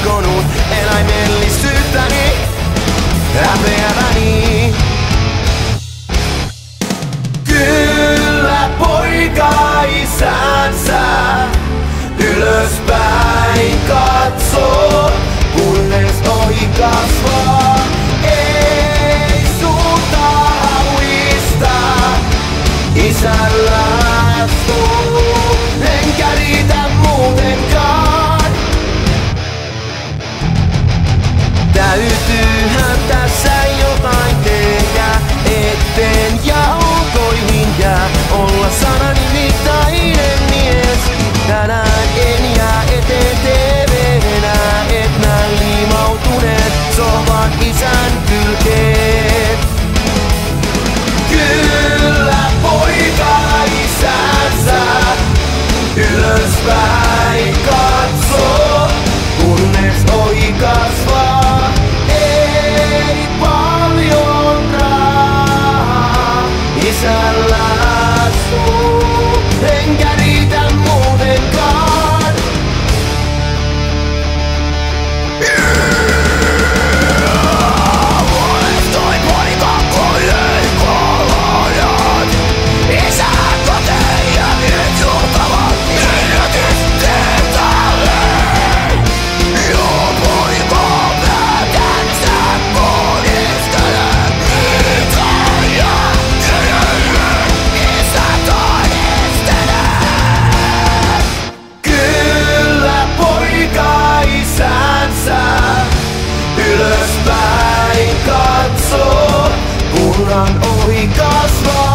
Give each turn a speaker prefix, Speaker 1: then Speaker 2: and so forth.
Speaker 1: uskonut eläimellistyyttäni häpeäväni. perheet. Kyllä poika isänsä ylöspäin katsoo, kunnes ohi kasvaa. Ei paljon rahaa isällä. run we got smart.